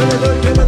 Good looking